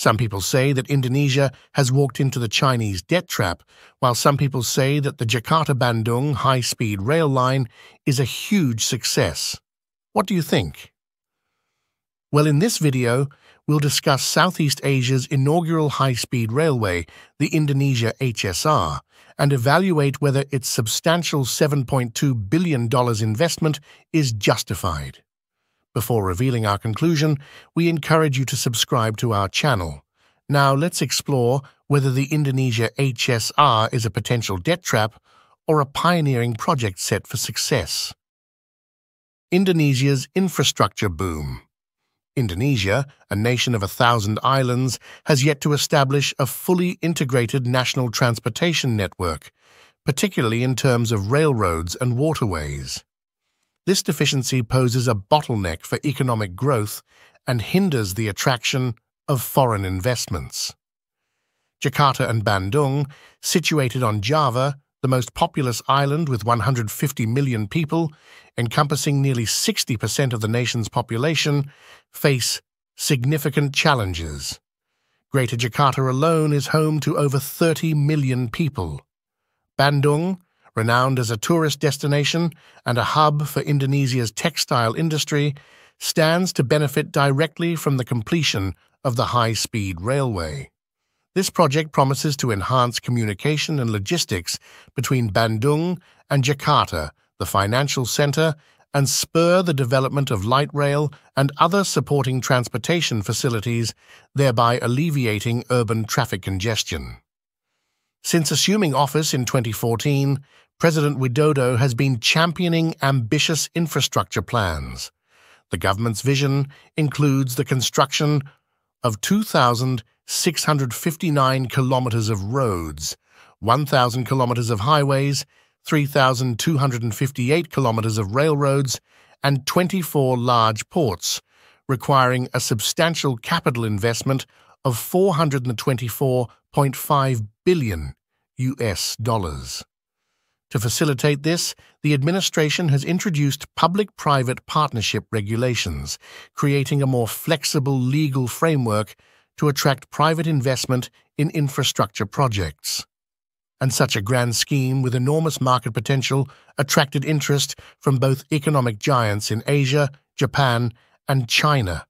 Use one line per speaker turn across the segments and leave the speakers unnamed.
Some people say that Indonesia has walked into the Chinese debt trap, while some people say that the Jakarta-Bandung high-speed rail line is a huge success. What do you think? Well, in this video, we'll discuss Southeast Asia's inaugural high-speed railway, the Indonesia HSR, and evaluate whether its substantial $7.2 billion investment is justified. Before revealing our conclusion, we encourage you to subscribe to our channel. Now let's explore whether the Indonesia HSR is a potential debt trap or a pioneering project set for success. Indonesia's infrastructure boom. Indonesia, a nation of a thousand islands, has yet to establish a fully integrated national transportation network, particularly in terms of railroads and waterways. This deficiency poses a bottleneck for economic growth and hinders the attraction of foreign investments. Jakarta and Bandung, situated on Java, the most populous island with 150 million people, encompassing nearly 60% of the nation's population, face significant challenges. Greater Jakarta alone is home to over 30 million people. Bandung, renowned as a tourist destination and a hub for Indonesia's textile industry, stands to benefit directly from the completion of the high-speed railway. This project promises to enhance communication and logistics between Bandung and Jakarta, the financial center, and spur the development of light rail and other supporting transportation facilities, thereby alleviating urban traffic congestion. Since assuming office in 2014, President Widodo has been championing ambitious infrastructure plans. The government's vision includes the construction of 2,659 kilometers of roads, 1,000 kilometers of highways, 3,258 kilometers of railroads, and 24 large ports, requiring a substantial capital investment of 424.5 billion US dollars. To facilitate this, the administration has introduced public-private partnership regulations, creating a more flexible legal framework to attract private investment in infrastructure projects. And such a grand scheme with enormous market potential attracted interest from both economic giants in Asia, Japan, and China.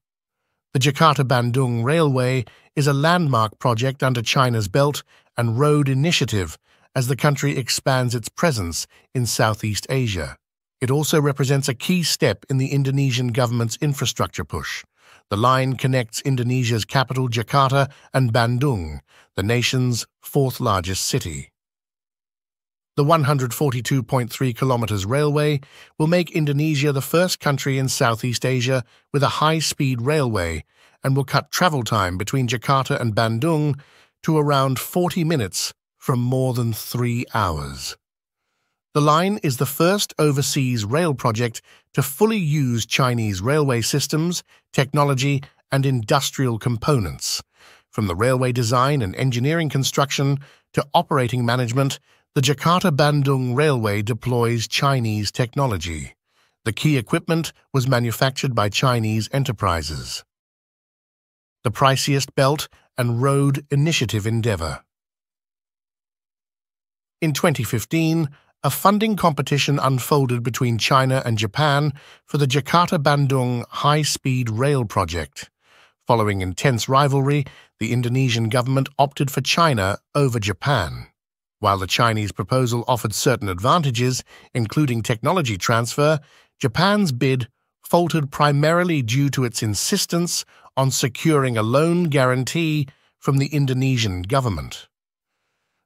The Jakarta-Bandung Railway is a landmark project under China's Belt and Road Initiative as the country expands its presence in Southeast Asia. It also represents a key step in the Indonesian government's infrastructure push. The line connects Indonesia's capital Jakarta and Bandung, the nation's fourth largest city. The 142.3 kilometers railway will make Indonesia the first country in Southeast Asia with a high-speed railway and will cut travel time between Jakarta and Bandung to around 40 minutes from more than three hours. The line is the first overseas rail project to fully use Chinese railway systems, technology, and industrial components. From the railway design and engineering construction to operating management, the Jakarta-Bandung Railway deploys Chinese technology. The key equipment was manufactured by Chinese enterprises. The priciest belt and road initiative endeavor. In 2015, a funding competition unfolded between China and Japan for the Jakarta-Bandung high-speed rail project. Following intense rivalry, the Indonesian government opted for China over Japan. While the Chinese proposal offered certain advantages, including technology transfer, Japan's bid faltered primarily due to its insistence on securing a loan guarantee from the Indonesian government.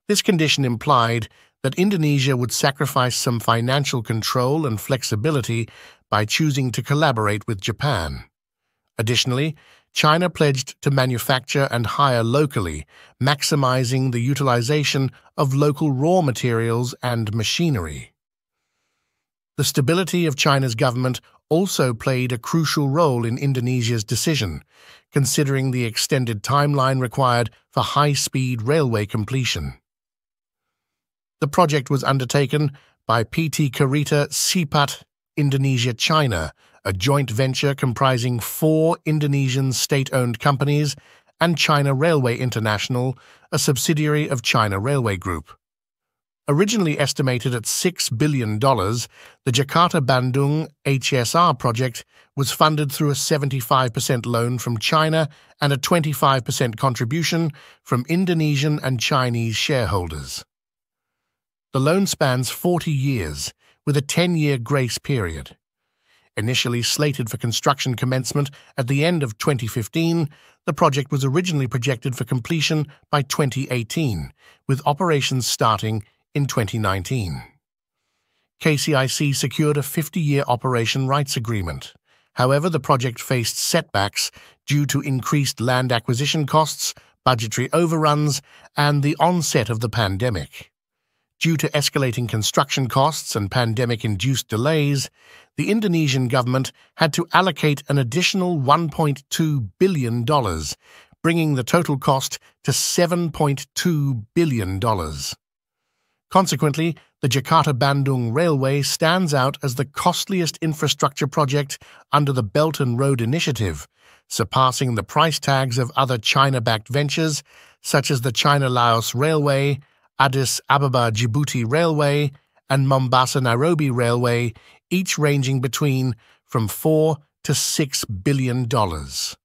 This condition implied that Indonesia would sacrifice some financial control and flexibility by choosing to collaborate with Japan. Additionally, China pledged to manufacture and hire locally, maximizing the utilization of local raw materials and machinery. The stability of China's government also played a crucial role in Indonesia's decision, considering the extended timeline required for high-speed railway completion. The project was undertaken by PT Kereta Cepat Indonesia China, a joint venture comprising four Indonesian state-owned companies and China Railway International, a subsidiary of China Railway Group. Originally estimated at $6 billion, the Jakarta-Bandung HSR project was funded through a 75% loan from China and a 25% contribution from Indonesian and Chinese shareholders. The loan spans 40 years, with a 10-year grace period. Initially slated for construction commencement at the end of 2015, the project was originally projected for completion by 2018, with operations starting in 2019. KCIC secured a 50-year operation rights agreement. However, the project faced setbacks due to increased land acquisition costs, budgetary overruns, and the onset of the pandemic. Due to escalating construction costs and pandemic-induced delays, the Indonesian government had to allocate an additional $1.2 billion, bringing the total cost to $7.2 billion. Consequently, the Jakarta-Bandung Railway stands out as the costliest infrastructure project under the Belt and Road Initiative, surpassing the price tags of other China-backed ventures such as the China-Laos Railway, Addis Ababa-Djibouti Railway, and Mombasa-Nairobi Railway, each ranging between from 4 to 6 billion dollars.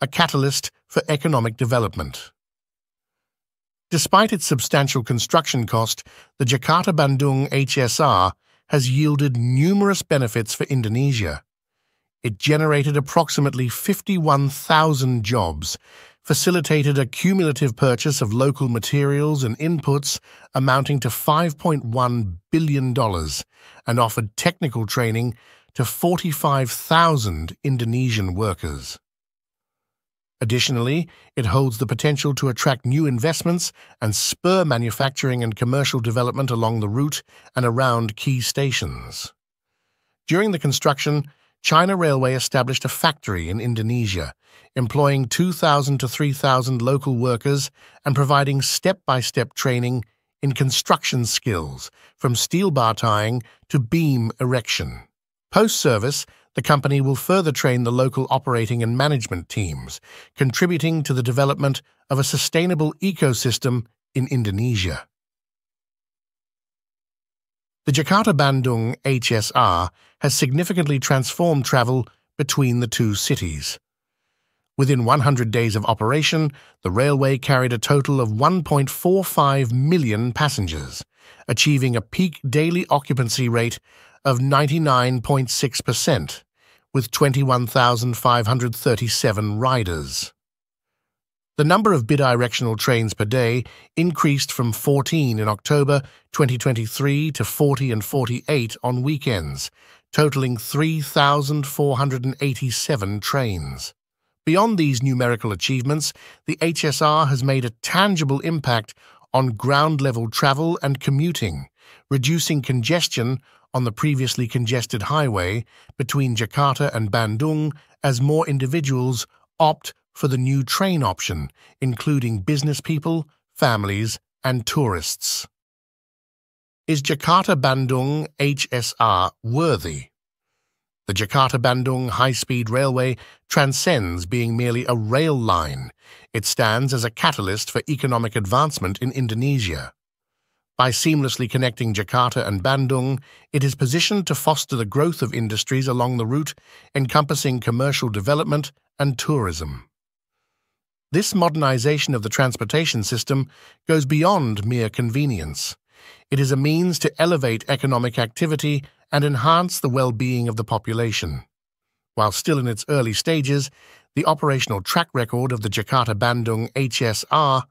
A catalyst for economic development. Despite its substantial construction cost, the Jakarta-Bandung HSR has yielded numerous benefits for Indonesia. It generated approximately 51,000 jobs, facilitated a cumulative purchase of local materials and inputs amounting to $5.1 billion, and offered technical training to 45,000 Indonesian workers. Additionally, it holds the potential to attract new investments and spur manufacturing and commercial development along the route and around key stations. During the construction, China Railway established a factory in Indonesia, employing 2,000 to 3,000 local workers and providing step-by-step training in construction skills, from steel bar tying to beam erection. Post-service, the company will further train the local operating and management teams, contributing to the development of a sustainable ecosystem in Indonesia. The Jakarta-Bandung HSR has significantly transformed travel between the two cities. Within 100 days of operation, the railway carried a total of 1.45 million passengers, achieving a peak daily occupancy rate of 99.6%, with 21,537 riders. The number of bidirectional trains per day increased from 14 in October 2023 to 40 and 48 on weekends, totaling 3,487 trains. Beyond these numerical achievements, the HSR has made a tangible impact on ground-level travel and commuting, reducing congestion on the previously congested highway between Jakarta and Bandung as more individuals opt for the new train option, including business people, families, and tourists. Is Jakarta-Bandung HSR worthy? The Jakarta-Bandung high-speed railway transcends being merely a rail line. It stands as a catalyst for economic advancement in Indonesia. By seamlessly connecting Jakarta and Bandung, it is positioned to foster the growth of industries along the route, encompassing commercial development and tourism. This modernization of the transportation system goes beyond mere convenience. It is a means to elevate economic activity and enhance the well-being of the population. While still in its early stages, the operational track record of the Jakarta-Bandung HSR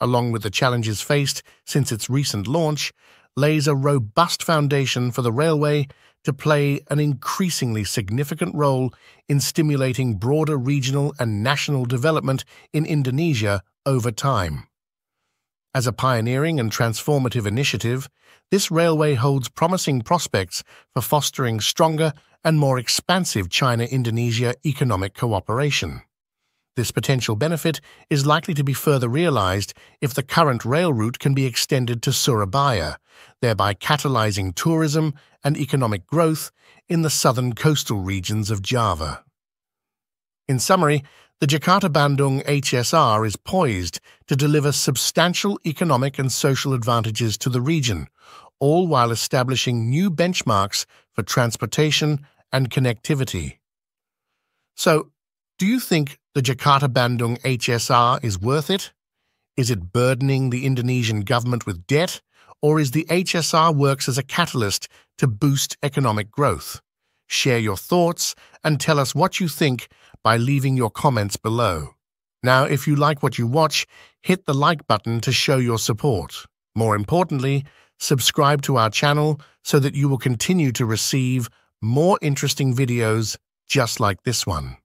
along with the challenges faced since its recent launch, lays a robust foundation for the railway to play an increasingly significant role in stimulating broader regional and national development in Indonesia over time. As a pioneering and transformative initiative, this railway holds promising prospects for fostering stronger and more expansive China-Indonesia economic cooperation. This potential benefit is likely to be further realized if the current rail route can be extended to Surabaya, thereby catalyzing tourism and economic growth in the southern coastal regions of Java. In summary, the Jakarta Bandung HSR is poised to deliver substantial economic and social advantages to the region, all while establishing new benchmarks for transportation and connectivity. So, do you think the Jakarta Bandung HSR is worth it? Is it burdening the Indonesian government with debt, or is the HSR works as a catalyst to boost economic growth? Share your thoughts and tell us what you think by leaving your comments below. Now, if you like what you watch, hit the like button to show your support. More importantly, subscribe to our channel so that you will continue to receive more interesting videos just like this one.